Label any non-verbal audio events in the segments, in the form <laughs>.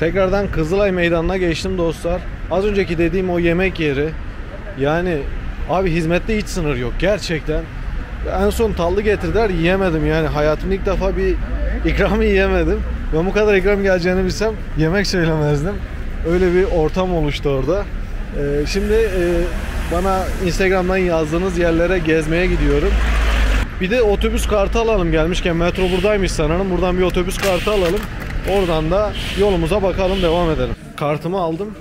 Tekrardan Kızılay Meydanı'na geçtim dostlar. Az önceki dediğim o yemek yeri. Yani abi hizmette hiç sınır yok gerçekten. En son tallı getirdiler yiyemedim yani hayatımda ilk defa bir ikramı yiyemedim. Ben bu kadar ikram geleceğini bilsem yemek söylemezdim. Öyle bir ortam oluştu orada. Ee, şimdi e, bana Instagram'dan yazdığınız yerlere gezmeye gidiyorum. Bir de otobüs kartı alalım gelmişken metro buradaymış sanırım. Buradan bir otobüs kartı alalım. Oradan da yolumuza bakalım devam edelim. Kartımı aldım.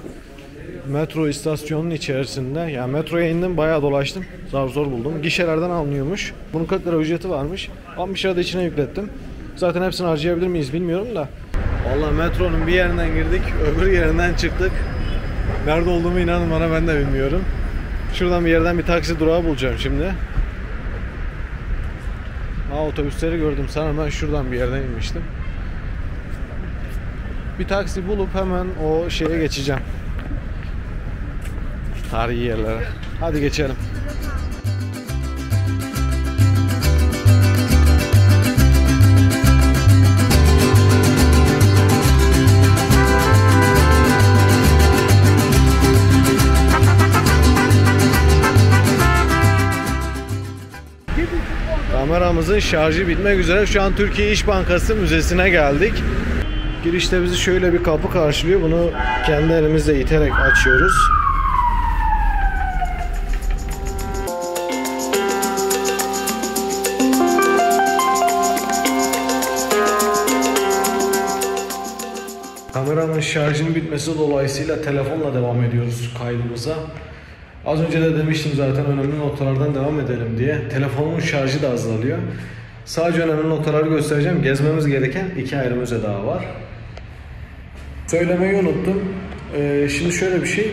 Metro istasyonunun içerisinde. Yani metroya indim bayağı dolaştım. Zar zor buldum. Gişelerden alınıyormuş. Bunun 40 lira ücreti varmış. 60 lira da içine yüklettim. Zaten hepsini harcayabilir miyiz bilmiyorum da. Vallahi metronun bir yerinden girdik, öbür yerinden çıktık. Nerede olduğumu inanın bana ben de bilmiyorum. Şuradan bir yerden bir taksi durağı bulacağım şimdi. Aa otobüsleri gördüm. Sanırım ben şuradan bir yerden inmiştim. Bir taksi bulup hemen o şeye geçeceğim. Tarihi yerlere. Hadi geçelim. Kameramızın şarjı bitmek üzere. Şu an Türkiye İş Bankası Müzesi'ne geldik. Girişte bizi şöyle bir kapı karşılıyor. Bunu kendi elimizle iterek açıyoruz. Kameranın şarjının bitmesi dolayısıyla telefonla devam ediyoruz kaydımıza. Az önce de demiştim zaten önemli noktalardan devam edelim diye. Telefonumun şarjı da azalıyor. Sadece önemli noktaları göstereceğim. Gezmemiz gereken iki ayrı müze daha var. Söylemeyi unuttum. Ee, şimdi şöyle bir şey.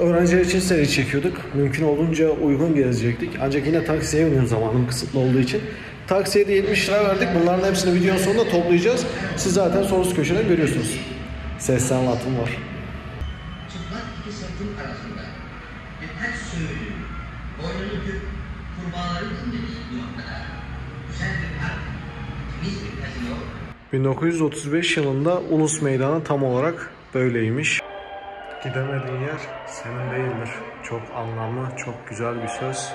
Öğrenciler için seri çekiyorduk. Mümkün olduğunca uygun gezecektik. Ancak yine taksiye biniyorum zamanım kısıtlı olduğu için. Taksiye de 70 lira verdik. Bunların hepsini videonun sonunda toplayacağız. Siz zaten sorusu köşede görüyorsunuz. Sesli anlatım var. çıplak iki sırtın arasında birkaç söğüdü, boynunu büküp kurbağaların bir noktada güzel bir park, temiz bir kasino 1935 yılında Ulus Meydanı tam olarak böyleymiş. Gidemediğin yer senin değildir. Çok anlamlı, çok güzel bir söz.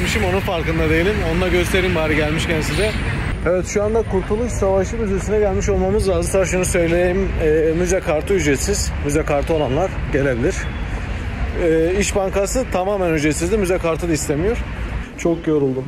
Meydanı'ndaymışım onun farkında değilim. Onu da göstereyim bari gelmişken size. Evet şu anda Kurtuluş Savaşı Müzesi'ne gelmiş olmamız lazım. Sana şunu söyleyeyim. e, müze kartı ücretsiz. Müze kartı olanlar gelebilir. E, İş Bankası tamamen ücretsizdi. Müze kartı da istemiyor. Çok yoruldum.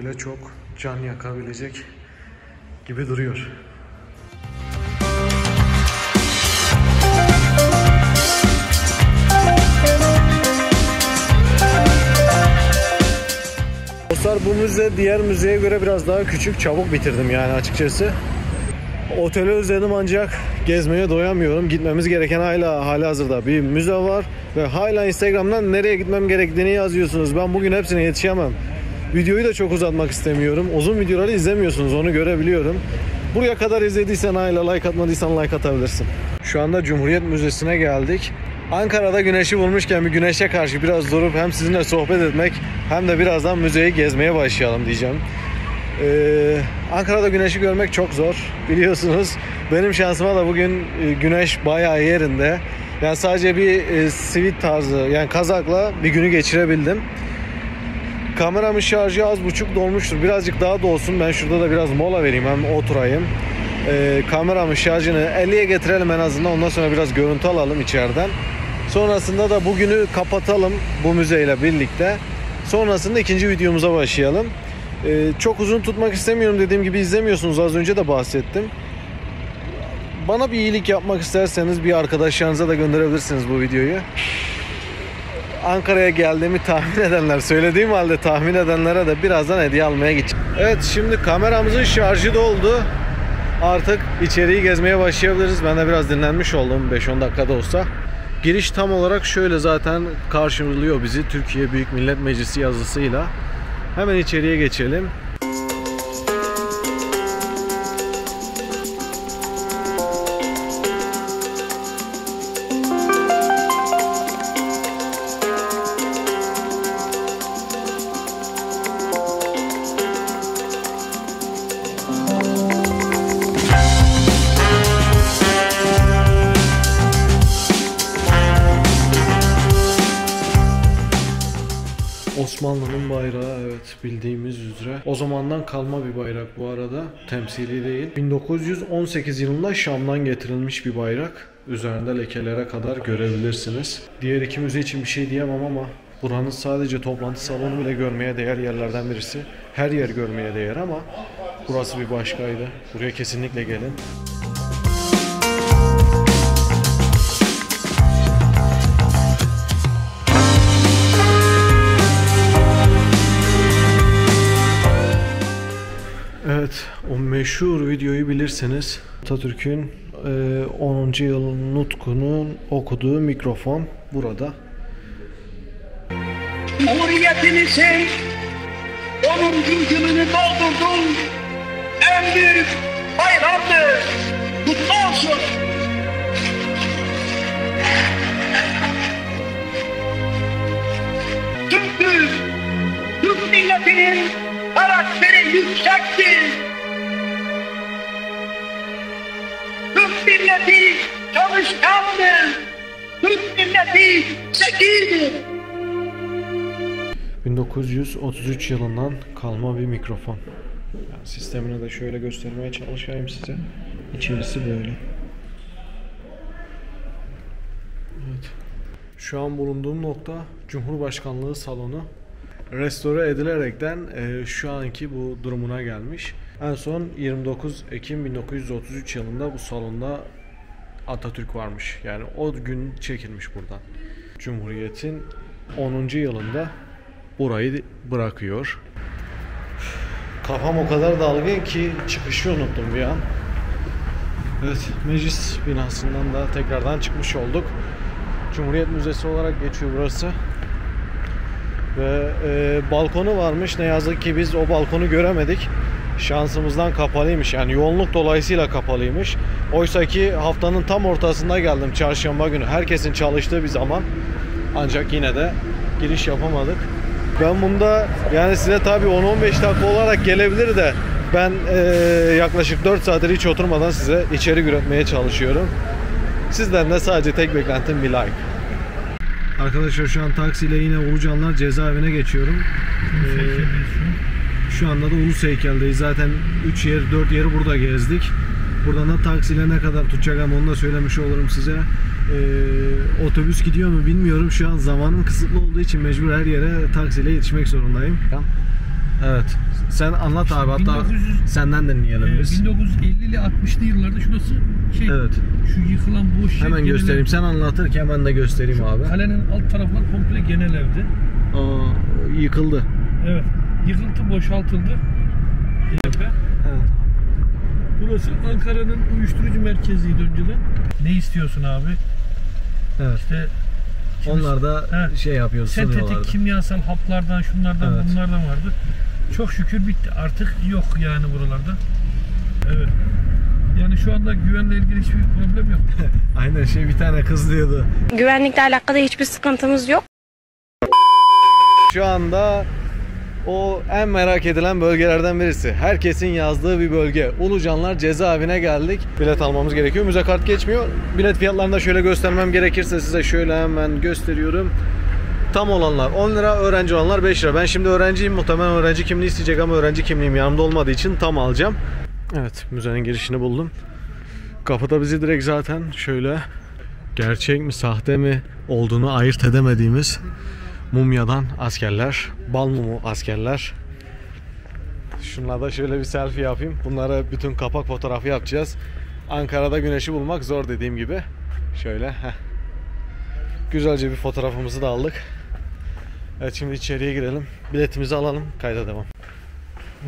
Bile çok can yakabilecek gibi duruyor. Dostlar bu müze diğer müzeye göre biraz daha küçük, çabuk bitirdim yani açıkçası. Oteli özledim ancak gezmeye doyamıyorum. Gitmemiz gereken hala hali hazırda bir müze var ve hala Instagram'dan nereye gitmem gerektiğini yazıyorsunuz. Ben bugün hepsine yetişemem. Videoyu da çok uzatmak istemiyorum. Uzun videoları izlemiyorsunuz onu görebiliyorum. Buraya kadar izlediysen hala like atmadıysan like atabilirsin. Şu anda Cumhuriyet Müzesi'ne geldik. Ankara'da güneşi bulmuşken bir güneşe karşı biraz durup hem sizinle sohbet etmek hem de birazdan müzeyi gezmeye başlayalım diyeceğim. Ee, Ankara'da güneşi görmek çok zor biliyorsunuz. Benim şansıma da bugün e, güneş bayağı yerinde. Yani sadece bir e, sivit tarzı yani kazakla bir günü geçirebildim. Kameramın şarjı az buçuk dolmuştur. Birazcık daha dolsun. Ben şurada da biraz mola vereyim hem oturayım. Ee, kameramın şarjını 50'ye getirelim en azından. Ondan sonra biraz görüntü alalım içeriden. Sonrasında da bugünü kapatalım bu müzeyle birlikte. Sonrasında ikinci videomuza başlayalım. Ee, çok uzun tutmak istemiyorum dediğim gibi izlemiyorsunuz. Az önce de bahsettim. Bana bir iyilik yapmak isterseniz bir arkadaşlarınıza da gönderebilirsiniz bu videoyu. Ankara'ya geldiğimi tahmin edenler, söylediğim halde tahmin edenlere de birazdan hediye almaya gideceğim. Evet şimdi kameramızın şarjı doldu. Artık içeriği gezmeye başlayabiliriz. Ben de biraz dinlenmiş oldum 5-10 dakikada olsa. Giriş tam olarak şöyle zaten karşılıyor bizi Türkiye Büyük Millet Meclisi yazısıyla. Hemen içeriye geçelim. Osmanlı'nın bayrağı evet bildiğimiz üzere. O zamandan kalma bir bayrak bu arada. Temsili değil. 1918 yılında Şam'dan getirilmiş bir bayrak. Üzerinde lekelere kadar görebilirsiniz. Diğer iki müze için bir şey diyemem ama buranın sadece toplantı salonu bile görmeye değer yerlerden birisi. Her yer görmeye değer ama burası bir başkaydı. Buraya kesinlikle gelin. Evet, o meşhur videoyu bilirsiniz. Atatürk'ün e, 10. yıl nutkunun okuduğu mikrofon burada. Cumhuriyetimizin 10. yılını doldurdun. En büyük bayramdır. Kutlu olsun. Türk'üz. Türk milletinin yüksektir. Türk milleti çalışkandır. Türk milleti zekidir. 1933 yılından kalma bir mikrofon. Yani sistemini de şöyle göstermeye çalışayım size. İçerisi böyle. Evet. Şu an bulunduğum nokta Cumhurbaşkanlığı salonu. Restore edilerekten e, şu anki bu durumuna gelmiş. En son 29 Ekim 1933 yılında bu salonda Atatürk varmış. Yani o gün çekilmiş buradan. Cumhuriyet'in 10. yılında burayı bırakıyor. Kafam o kadar dalgın ki çıkışı unuttum bir an. Evet, meclis binasından da tekrardan çıkmış olduk. Cumhuriyet Müzesi olarak geçiyor burası. Ve e, balkonu varmış. Ne yazık ki biz o balkonu göremedik. Şansımızdan kapalıymış. Yani yoğunluk dolayısıyla kapalıymış. Oysa ki haftanın tam ortasında geldim çarşamba günü. Herkesin çalıştığı bir zaman. Ancak yine de giriş yapamadık. Ben bunda yani size tabi 10-15 dakika olarak gelebilir de ben e, yaklaşık 4 saattir hiç oturmadan size içerik üretmeye çalışıyorum. Sizden de sadece tek beklentim bir like. Arkadaşlar şu an taksiyle yine Ulucanlar cezaevine geçiyorum. Ee, şu anda da Ulus Heykel'deyiz. Zaten 3 yer 4 yeri burada gezdik. Buradan da taksiyle ne kadar tutacak ama onu da söylemiş olurum size. Ee, otobüs gidiyor mu bilmiyorum. Şu an zamanım kısıtlı olduğu için mecbur her yere taksiyle yetişmek zorundayım. Evet. Sen anlat abi hatta 1900 senden dinleyelim biz. 1950'li 60'lı yıllarda şurası şey Evet. şu yıkılan boş yer Hemen genel göstereyim. ev. Sen anlatırken ben de göstereyim abi. Kalenin alt taraflar komple genel evdi. Aa, yıkıldı. Evet. Yıkıldı, boşaltıldı. Evet. Burası Ankara'nın uyuşturucu merkeziydi önceden. Ne istiyorsun abi? Evet. İşte Onlar da He. şey yapıyor, sentetik kimyasal haplardan, şunlardan, Evet. bunlardan vardı. Çok şükür bitti. Artık yok yani buralarda. Evet. Yani şu anda güvenle ilgili hiçbir problem yok. <laughs> Aynen şey bir tane kız diyordu. Güvenlikle alakalı hiçbir sıkıntımız yok. Şu anda O en merak edilen bölgelerden birisi. Herkesin yazdığı bir bölge. Ulucanlar cezaevine geldik. Bilet almamız gerekiyor. Müze kart geçmiyor. Bilet fiyatlarını da şöyle göstermem gerekirse size şöyle hemen gösteriyorum. Tam olanlar 10 lira, öğrenci olanlar 5 lira. Ben şimdi öğrenciyim. Muhtemelen öğrenci kimliği isteyecek ama öğrenci kimliğim yanımda olmadığı için tam alacağım. Evet, müzenin girişini buldum. Kapıda bizi direkt zaten şöyle gerçek mi sahte mi olduğunu ayırt edemediğimiz mumyadan askerler, bal mumu askerler. Şunlarda şöyle bir selfie yapayım. Bunlara bütün kapak fotoğrafı yapacağız. Ankara'da güneşi bulmak zor dediğim gibi. Şöyle. Heh. Güzelce bir fotoğrafımızı da aldık. Evet şimdi içeriye girelim. Biletimizi alalım. Kayda devam.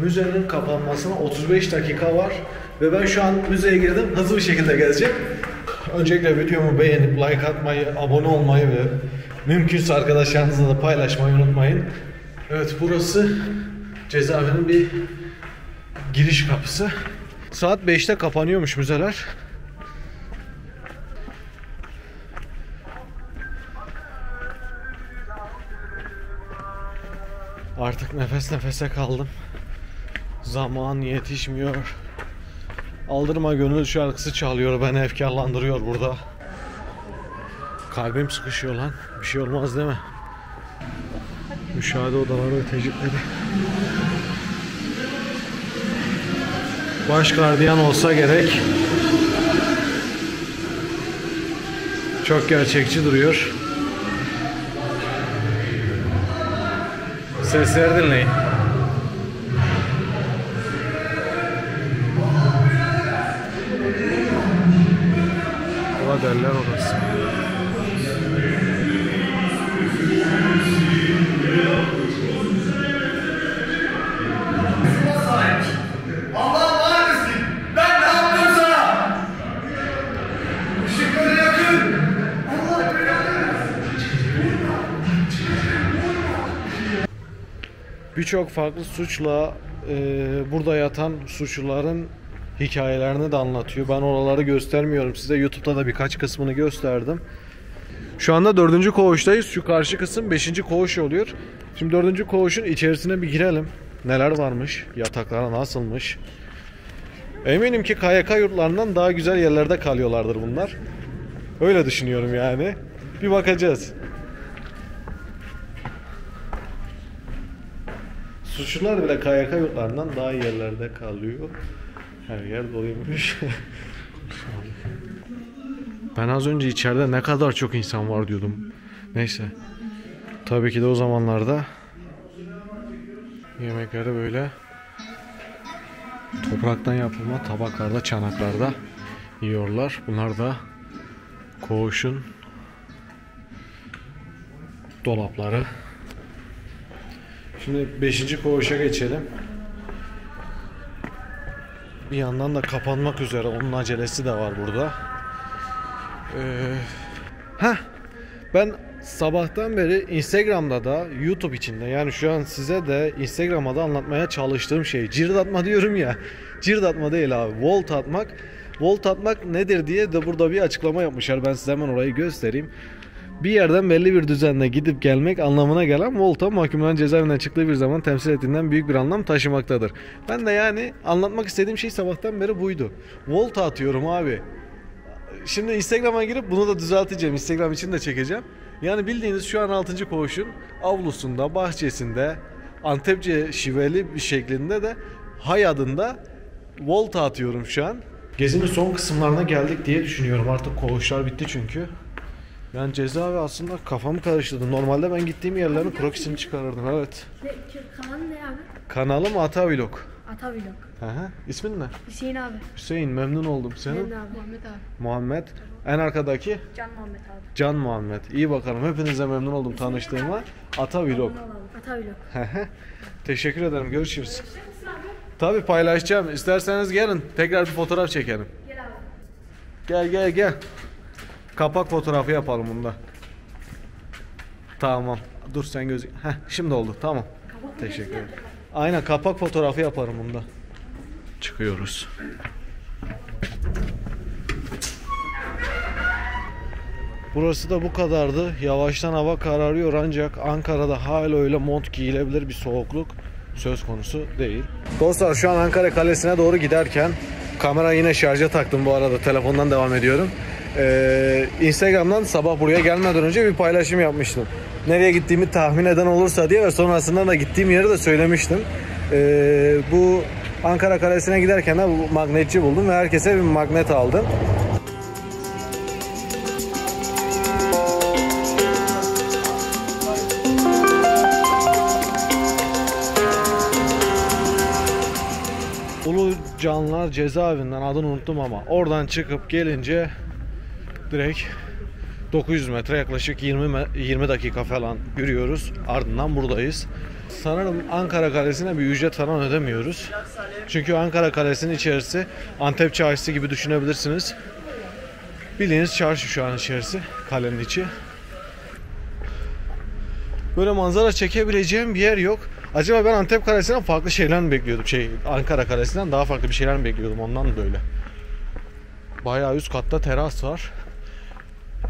Müzenin kapanmasına 35 dakika var ve ben şu an müzeye girdim. Hızlı bir şekilde gezeceğim. Öncelikle videomu beğenip like atmayı, abone olmayı ve mümkünse arkadaşlarınızla da paylaşmayı unutmayın. Evet burası cezaevinin bir giriş kapısı. Saat 5'te kapanıyormuş müzeler. Artık nefes nefese kaldım. Zaman yetişmiyor. Aldırma gönül şarkısı çalıyor beni efkarlandırıyor burada. Kalbim sıkışıyor lan. Bir şey olmaz değil mi? Müşahede odaları ve tecrübeleri. Baş gardiyan olsa gerek. Çok gerçekçi duruyor. Sesleri dinleyin. Ola derler orası. Birçok farklı suçla e, burada yatan suçluların hikayelerini de anlatıyor. Ben oraları göstermiyorum size. YouTube'da da birkaç kısmını gösterdim. Şu anda dördüncü koğuştayız. Şu karşı kısım beşinci koğuş oluyor. Şimdi dördüncü koğuşun içerisine bir girelim. Neler varmış, yataklara nasılmış. Eminim ki KYK yurtlarından daha güzel yerlerde kalıyorlardır bunlar. Öyle düşünüyorum yani. Bir bakacağız. Suçlular bile KYK yurtlarından daha iyi yerlerde kalıyor. Her yer doluymuş. <laughs> ben az önce içeride ne kadar çok insan var diyordum. Neyse. Tabii ki de o zamanlarda yemekleri böyle topraktan yapılma tabaklarda, çanaklarda yiyorlar. Bunlar da koğuşun dolapları. Şimdi 5. koğuşa geçelim. Bir yandan da kapanmak üzere. Onun acelesi de var burada. Ee, heh, ben sabahtan beri Instagram'da da YouTube içinde yani şu an size de Instagram'da da anlatmaya çalıştığım şey cirit atma diyorum ya. Cirit atma değil abi. Volt atmak. Volt atmak nedir diye de burada bir açıklama yapmışlar. Ben size hemen orayı göstereyim bir yerden belli bir düzenle gidip gelmek anlamına gelen volta mahkumların cezaevinden çıktığı bir zaman temsil ettiğinden büyük bir anlam taşımaktadır. Ben de yani anlatmak istediğim şey sabahtan beri buydu. Volta atıyorum abi. Şimdi Instagram'a girip bunu da düzelteceğim. Instagram için de çekeceğim. Yani bildiğiniz şu an 6. koğuşun avlusunda, bahçesinde Antepçe şiveli bir şeklinde de Hay adında volta atıyorum şu an. Gezinin son kısımlarına geldik diye düşünüyorum. Artık koğuşlar bitti çünkü. Yani cezaevi aslında kafamı karıştırdı. Normalde ben gittiğim yerlerin krokisini çıkarırdım. Evet. Ne, kanal ne abi? Kanalım Ata Vlog. Ata Vlog. Hı hı. İsmin ne? Hüseyin abi. Hüseyin memnun oldum. Senin? Memnun abi. Muhammed abi. Muhammed. En arkadaki Can Muhammed abi. Can Muhammed. İyi bakalım. Hepinize memnun oldum tanıştığıma. Ata Vlog. Ata Vlog. Hı hı. Teşekkür ederim. Görüşürüz. Tabii paylaşacağım. İsterseniz gelin. Tekrar bir fotoğraf çekelim. Gel abi. Gel gel gel. Kapak fotoğrafı yapalım bunda. Tamam. Dur sen gözü. Heh, şimdi oldu. Tamam. Teşekkür ederim. Aynen kapak fotoğrafı yaparım bunda. Çıkıyoruz. Burası da bu kadardı. Yavaştan hava kararıyor ancak Ankara'da hala öyle mont giyilebilir bir soğukluk söz konusu değil. Dostlar şu an Ankara Kalesi'ne doğru giderken kamera yine şarja taktım bu arada telefondan devam ediyorum. Ee, Instagram'dan sabah buraya gelmeden önce bir paylaşım yapmıştım. Nereye gittiğimi tahmin eden olursa diye ve sonrasında da gittiğim yeri de söylemiştim. Ee, bu Ankara Kalesi'ne giderken de magnetçi buldum ve herkese bir magnet aldım. Ulu Canlar cezaevinden adını unuttum ama oradan çıkıp gelince direkt 900 metre yaklaşık 20 me- 20 dakika falan yürüyoruz. Ardından buradayız. Sanırım Ankara Kalesi'ne bir ücret falan ödemiyoruz. Çünkü Ankara Kalesi'nin içerisi Antep çarşısı gibi düşünebilirsiniz. Bildiğiniz çarşı şu an içerisi, kalenin içi. Böyle manzara çekebileceğim bir yer yok. Acaba ben Antep Kalesi'nden farklı şeyler mi bekliyordum? Şey, Ankara Kalesi'nden daha farklı bir şeyler mi bekliyordum? Ondan da öyle. Bayağı üst katta teras var.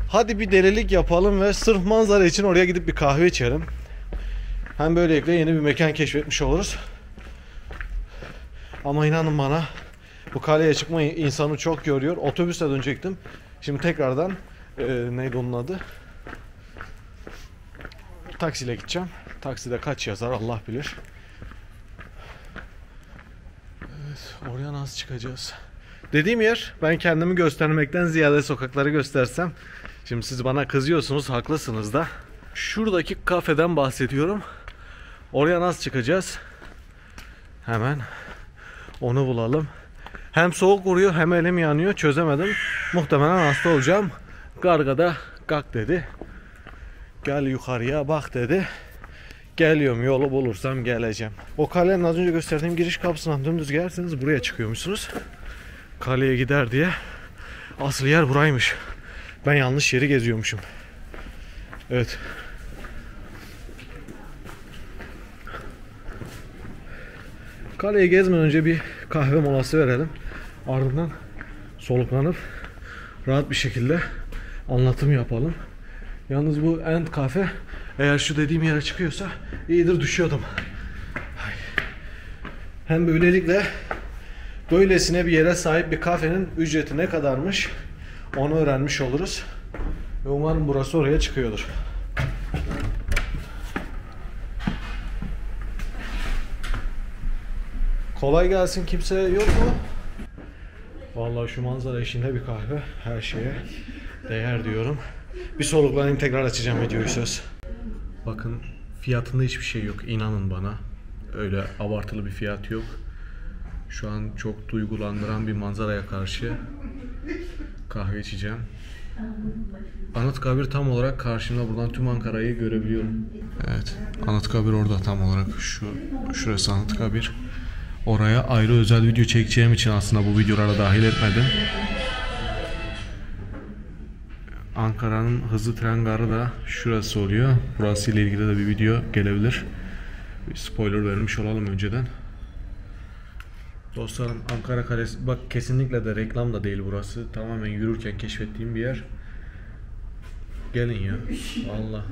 Hadi bir delilik yapalım ve sırf manzara için oraya gidip bir kahve içelim. Hem böylelikle yeni bir mekan keşfetmiş oluruz. Ama inanın bana bu kaleye çıkma insanı çok yoruyor. Otobüsle dönecektim. Şimdi tekrardan e, neydi onun adı? Taksiyle gideceğim. Takside kaç yazar Allah bilir. Evet, oraya nasıl çıkacağız? Dediğim yer ben kendimi göstermekten ziyade sokakları göstersem. Şimdi siz bana kızıyorsunuz haklısınız da. Şuradaki kafeden bahsediyorum. Oraya nasıl çıkacağız? Hemen onu bulalım. Hem soğuk vuruyor hem elim yanıyor çözemedim. Muhtemelen hasta olacağım. Gargada kalk dedi. Gel yukarıya bak dedi. Geliyorum yolu bulursam geleceğim. O kalenin az önce gösterdiğim giriş kapısından dümdüz gelirseniz buraya çıkıyormuşsunuz. Kaleye gider diye. Asıl yer buraymış. Ben yanlış yeri geziyormuşum. Evet. Kaleyi gezmeden önce bir kahve molası verelim. Ardından soluklanıp rahat bir şekilde anlatım yapalım. Yalnız bu end kafe eğer şu dediğim yere çıkıyorsa iyidir düşüyordum. Hem böylelikle böylesine bir yere sahip bir kafenin ücreti ne kadarmış onu öğrenmiş oluruz. Ve umarım burası oraya çıkıyordur. Kolay gelsin kimse yok mu? Vallahi şu manzara eşliğinde bir kahve her şeye değer diyorum. Bir soluklanayım tekrar açacağım videoyu söz. Bakın fiyatında hiçbir şey yok inanın bana. Öyle abartılı bir fiyat yok. Şu an çok duygulandıran bir manzaraya karşı kahve içeceğim. Anıtkabir tam olarak karşımda buradan tüm Ankara'yı görebiliyorum. Evet, Anıtkabir orada tam olarak şu şurası Anıtkabir. Oraya ayrı özel video çekeceğim için aslında bu videolara dahil etmedim. Ankara'nın hızlı tren garı da şurası oluyor. Burası ile ilgili de bir video gelebilir. Bir spoiler vermiş olalım önceden. Dostlarım Ankara Kalesi bak kesinlikle de reklam da değil burası. Tamamen yürürken keşfettiğim bir yer. Gelin ya. Allah.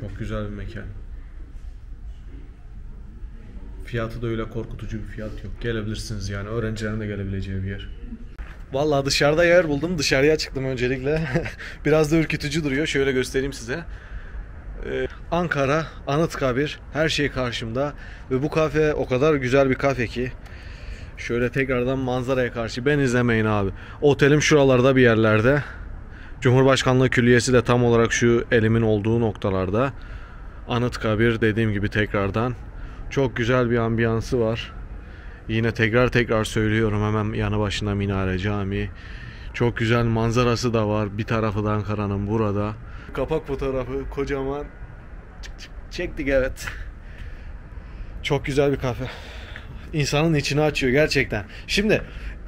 Çok güzel bir mekan. Fiyatı da öyle korkutucu bir fiyat yok. Gelebilirsiniz yani. Öğrencilerin de gelebileceği bir yer. Vallahi dışarıda yer buldum. Dışarıya çıktım öncelikle. <laughs> Biraz da ürkütücü duruyor. Şöyle göstereyim size. Ee, Ankara, Anıtkabir her şey karşımda ve bu kafe o kadar güzel bir kafe ki şöyle tekrardan manzaraya karşı ben izlemeyin abi. Otelim şuralarda bir yerlerde. Cumhurbaşkanlığı Külliyesi de tam olarak şu elimin olduğu noktalarda. Anıtkabir dediğim gibi tekrardan çok güzel bir ambiyansı var. Yine tekrar tekrar söylüyorum hemen yanı başında minare cami. Çok güzel manzarası da var. Bir tarafı da Ankara'nın burada. Kapak fotoğrafı kocaman. Çektik evet. Çok güzel bir kafe. İnsanın içini açıyor gerçekten. Şimdi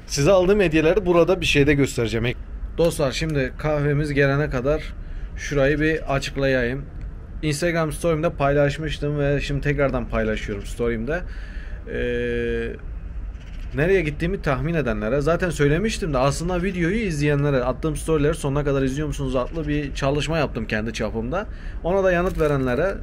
size aldığım hediyeleri burada bir şeyde göstereceğim. Dostlar şimdi kahvemiz gelene kadar şurayı bir açıklayayım. Instagram story'imde paylaşmıştım ve şimdi tekrardan paylaşıyorum story'imde. Ee, nereye gittiğimi tahmin edenlere zaten söylemiştim de aslında videoyu izleyenlere attığım storyleri sonuna kadar izliyor musunuz adlı bir çalışma yaptım kendi çapımda. Ona da yanıt verenlere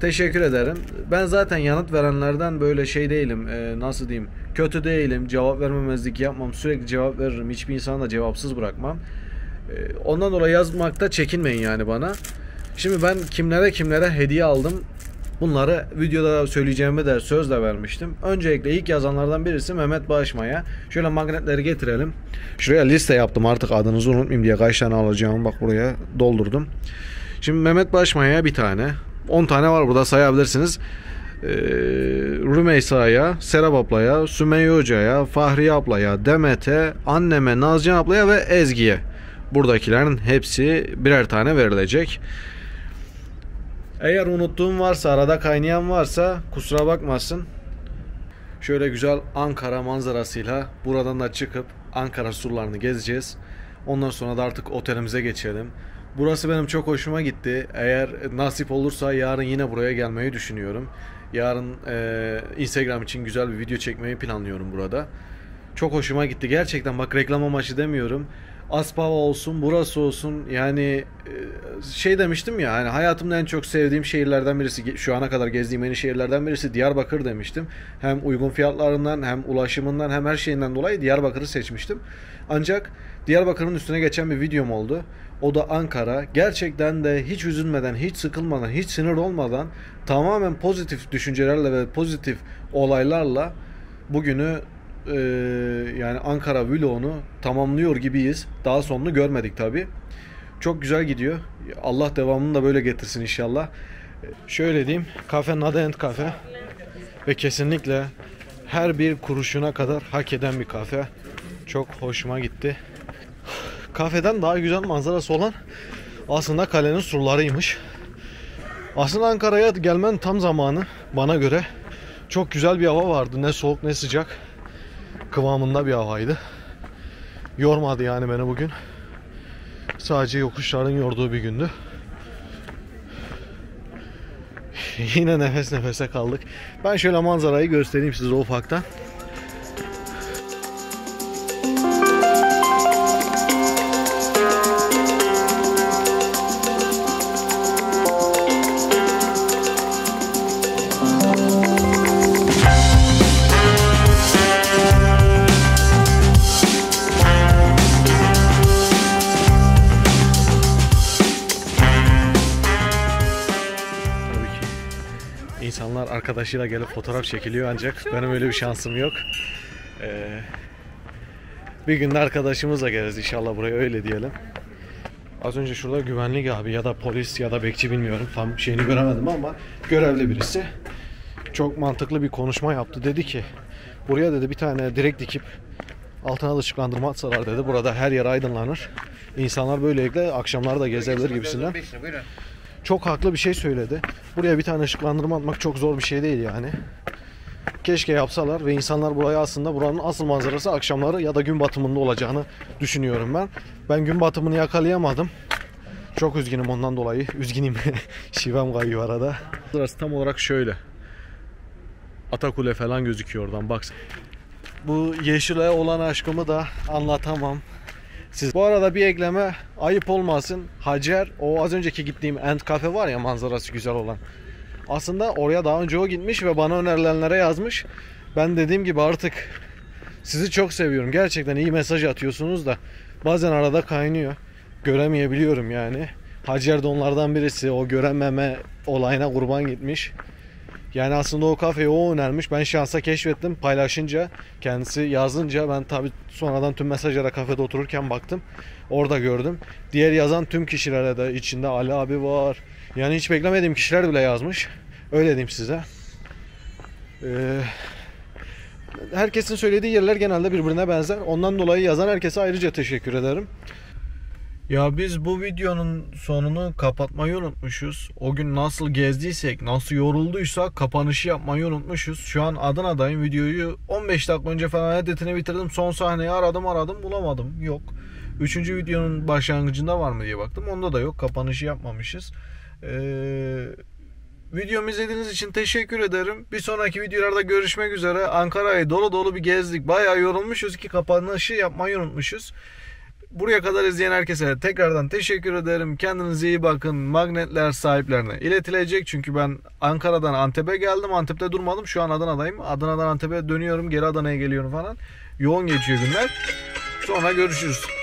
teşekkür ederim. Ben zaten yanıt verenlerden böyle şey değilim. e, nasıl diyeyim? Kötü değilim. Cevap vermemezlik yapmam. Sürekli cevap veririm. Hiçbir insanı da cevapsız bırakmam. E, ondan dolayı yazmakta çekinmeyin yani bana. Şimdi ben kimlere kimlere hediye aldım Bunları videoda söyleyeceğime de söz de vermiştim. Öncelikle ilk yazanlardan birisi Mehmet Bağışma'ya. Şöyle magnetleri getirelim. Şuraya liste yaptım artık adınızı unutmayayım diye kaç tane alacağımı bak buraya doldurdum. Şimdi Mehmet Bağışma'ya bir tane. 10 tane var burada sayabilirsiniz. Ee, Rümeysa'ya, Serap ablaya, Sümeyye Hoca'ya, Fahriye ablaya, Demet'e, anneme, Nazcan ablaya ve Ezgi'ye. Buradakilerin hepsi birer tane verilecek. Eğer unuttuğum varsa, arada kaynayan varsa kusura bakmasın. Şöyle güzel Ankara manzarasıyla buradan da çıkıp Ankara surlarını gezeceğiz. Ondan sonra da artık otelimize geçelim. Burası benim çok hoşuma gitti. Eğer nasip olursa yarın yine buraya gelmeyi düşünüyorum. Yarın eee, Instagram için güzel bir video çekmeyi planlıyorum burada. Çok hoşuma gitti. Gerçekten bak reklam amaçlı demiyorum. Aspava olsun, burası olsun. Yani e, şey demiştim ya hani hayatımda en çok sevdiğim şehirlerden birisi şu ana kadar gezdiğim en iyi şehirlerden birisi Diyarbakır demiştim. Hem uygun fiyatlarından hem ulaşımından hem her şeyinden dolayı Diyarbakır'ı seçmiştim. Ancak Diyarbakır'ın üstüne geçen bir videom oldu. O da Ankara. Gerçekten de hiç üzülmeden, hiç sıkılmadan, hiç sinir olmadan tamamen pozitif düşüncelerle ve pozitif olaylarla bugünü e, yani Ankara vlogunu tamamlıyor gibiyiz. Daha sonunu görmedik tabi. Çok güzel gidiyor. Allah devamını da böyle getirsin inşallah. E, Şöyle diyeyim. Kafe Nadent Kafe. Ve kesinlikle her bir kuruşuna kadar hak eden bir kafe. Çok hoşuma gitti. Kafeden daha güzel manzarası olan aslında kalenin surlarıymış. Aslında Ankara'ya gelmen tam zamanı bana göre. Çok güzel bir hava vardı. Ne soğuk ne sıcak. Kıvamında bir havaydı. Yormadı yani beni bugün. Sadece yokuşların yorduğu bir gündü. Yine nefes nefese kaldık. Ben şöyle manzarayı göstereyim size ufaktan. Arkadaşıyla gelip fotoğraf çekiliyor ancak benim öyle bir şansım yok. Ee, bir gün de arkadaşımızla geliriz inşallah buraya öyle diyelim. Az önce şurada güvenlik abi ya da polis ya da bekçi bilmiyorum tam şeyini göremedim ama görevli birisi çok mantıklı bir konuşma yaptı. Dedi ki buraya dedi bir tane direkt dikip altına da ışıklandırma atsalar dedi. Burada her yer aydınlanır. İnsanlar böylelikle akşamları da gezebilir gibisinden. Çok haklı bir şey söyledi. Buraya bir tane ışıklandırma atmak çok zor bir şey değil yani. Keşke yapsalar ve insanlar buraya aslında buranın asıl manzarası akşamları ya da gün batımında olacağını düşünüyorum ben. Ben gün batımını yakalayamadım. Çok üzgünüm ondan dolayı. Üzgünüm. <laughs> Şivem kayıyor arada. Burası tam olarak şöyle. Atakule falan gözüküyor oradan bak. Bu yeşile olan aşkımı da anlatamam. Siz bu arada bir ekleme ayıp olmasın. Hacer o az önceki gittiğim End Cafe var ya manzarası güzel olan. Aslında oraya daha önce o gitmiş ve bana önerilenlere yazmış. Ben dediğim gibi artık sizi çok seviyorum. Gerçekten iyi mesaj atıyorsunuz da bazen arada kaynıyor. Göremeyebiliyorum yani. Hacer de onlardan birisi. O görememe olayına kurban gitmiş. Yani aslında o kafeyi o önermiş. Ben şansa keşfettim. Paylaşınca, kendisi yazınca ben tabi sonradan tüm mesajlara kafede otururken baktım. Orada gördüm. Diğer yazan tüm kişilere de içinde Ali abi var. Yani hiç beklemediğim kişiler bile yazmış. Öyle diyeyim size. Ee, herkesin söylediği yerler genelde birbirine benzer. Ondan dolayı yazan herkese ayrıca teşekkür ederim. Ya biz bu videonun sonunu kapatmayı unutmuşuz. O gün nasıl gezdiysek, nasıl yorulduysak kapanışı yapmayı unutmuşuz. Şu an Adana'dayım. Videoyu 15 dakika önce falan editini bitirdim. Son sahneyi aradım aradım bulamadım. Yok. Üçüncü videonun başlangıcında var mı diye baktım. Onda da yok. Kapanışı yapmamışız. Ee, Videomu izlediğiniz için teşekkür ederim. Bir sonraki videolarda görüşmek üzere. Ankara'yı dolu dolu bir gezdik. Bayağı yorulmuşuz ki kapanışı yapmayı unutmuşuz. Buraya kadar izleyen herkese tekrardan teşekkür ederim. Kendinize iyi bakın. Magnetler sahiplerine iletilecek. Çünkü ben Ankara'dan Antep'e geldim. Antep'te durmadım. Şu an Adana'dayım. Adana'dan Antep'e dönüyorum. Geri Adana'ya geliyorum falan. Yoğun geçiyor günler. Sonra görüşürüz.